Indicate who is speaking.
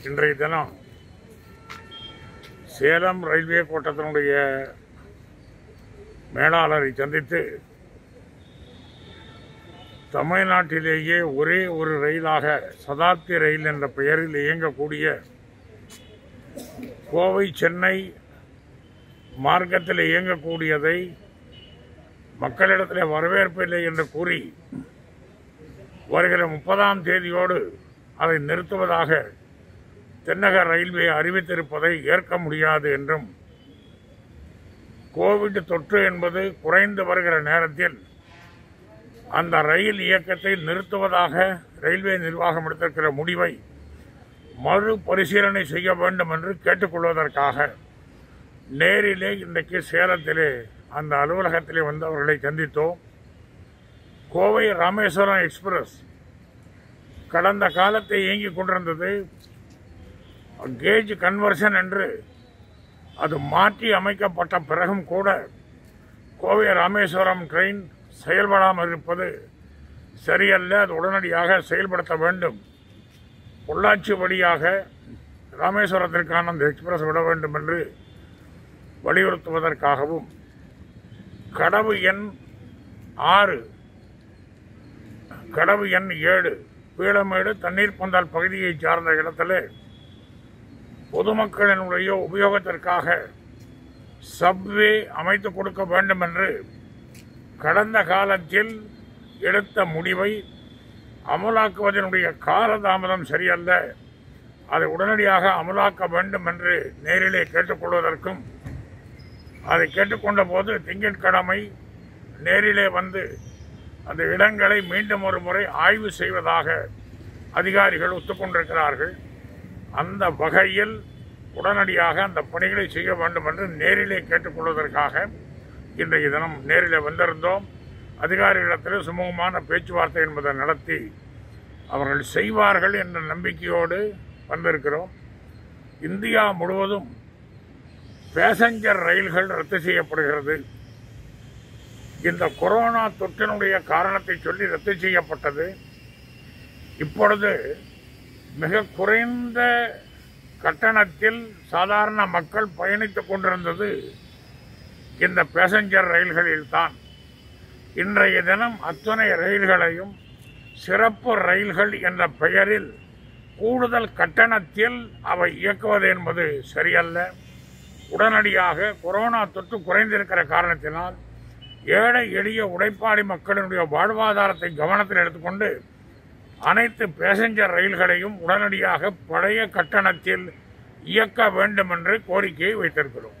Speaker 1: இன்றைய தினம் சேலம் ரயில்வே கோட்டத்தினுடைய மேலாளரை சந்தித்து தமிழ்நாட்டிலேயே ஒரே ஒரு ரயிலாக சதாப்தி ரயில் என்ற பெயரில் இயங்கக்கூடிய கோவை சென்னை மார்க்கத்தில் இயங்கக்கூடியதை மக்களிடத்தில் வரவேற்பில்லை என்று கூறி வருகிற முப்பதாம் தேதியோடு அதை நிறுத்துவதாக தென்னக ரயில்வே அறிவித்திருப்பதை ஏற்க முடியாது என்றும் கோவிட் தொற்று என்பது குறைந்து வருகிற நேரத்தில் அந்த ரயில் இயக்கத்தை நிறுத்துவதாக ரயில்வே நிர்வாகம் எடுத்திருக்கிற முடிவை மறுபரிசீலனை செய்ய வேண்டும் என்று கேட்டுக்கொள்வதற்காக நேரிலே இன்றைக்கு சேலத்திலே அந்த அலுவலகத்திலே வந்து அவர்களை சந்தித்தோம். கோவை ராமேஸ்வரம் எக்ஸ்பிரஸ் கடந்த காலத்தை இயங்கிக் கொண்டிருந்தது கேஜ் கன்வர்ஷன் என்று அது மாற்றி அமைக்கப்பட்ட பிறகும் கூட கோவை ராமேஸ்வரம் ட்ரெயின் செயல்படாமல் இருப்பது சரியல்ல. அது உடனடியாக செயல்படுத்த வேண்டும். பொள்ளாச்சி வழியாக ராமேஸ்வரத்திற்கான அந்த எக்ஸ்பிரஸ் விட வேண்டும் என்று வலியுறுத்துவதற்காகவும் கடவு எண் ஆறு கடவு எண் ஏழு பீளமேடு தண்ணீர் பந்தால் பகுதியை சார்ந்த இடத்திலே பொதுமக்களினுடைய உபயோகத்திற்காக சப்வே அமைத்து கொடுக்க வேண்டும் என்று கடந்த காலத்தில் எடுத்த முடிவை அமலாக்குவதனுடைய காலதாமதம் சரியல்ல. அதை உடனடியாக அமலாக்க வேண்டும் என்று நேரிலே கேட்டுக்கொள்வதற்கும் அதை கேட்டுக்கொண்ட போது திங்கட்கிழமை நேரிலே வந்து அந்த இடங்களை மீண்டும் ஒரு முறை ஆய்வு செய்வதாக அதிகாரிகள் ஒத்துக்கொண்டிருக்கிறார்கள். அந்த வகையில் உடனடியாக அந்த பணிகளை செய்ய வேண்டும் என்று நேரிலே கேட்டுக்கொள்வதற்காக இன்றைய தினம் நேரிலே வந்திருந்தோம். அதிகாரிகளிடத்தில் சுமூகமான பேச்சுவார்த்தை என்பதை நடத்தி அவர்கள் செய்வார்கள் என்ற நம்பிக்கையோடு வந்திருக்கிறோம். இந்தியா முழுவதும் பேசஞ்சர் ரயில்கள் ரத்து செய்யப்படுகிறது. இந்த கொரோனா தொற்றினுடைய காரணத்தை சொல்லி ரத்து செய்யப்பட்டது. இப்பொழுது மிக குறைந்த கட்டணத்தில் சாதாரண மக்கள் பயணித்துக் கொண்டிருந்தது இந்த பேசஞ்சர் ரயில்களில்தான் இன்றைய தினம் அத்தனை ரயில்களையும் சிறப்பு ரயில்கள் என்ற பெயரில் கூடுதல் கட்டணத்தில் அவை இயக்குவது என்பது சரியல்ல. உடனடியாக கொரோனா தொற்று குறைந்திருக்கிற காரணத்தினால் ஏழை எளிய உடைப்பாடி மக்களினுடைய வாழ்வாதாரத்தை கவனத்தில் எடுத்துக்கொண்டு அனைத்து பேசஞ்சர் ரயில்களையும் உடனடியாக பழைய கட்டணத்தில் இயக்க வேண்டும் என்று கோரிக்கையை வைத்திருக்கிறோம்.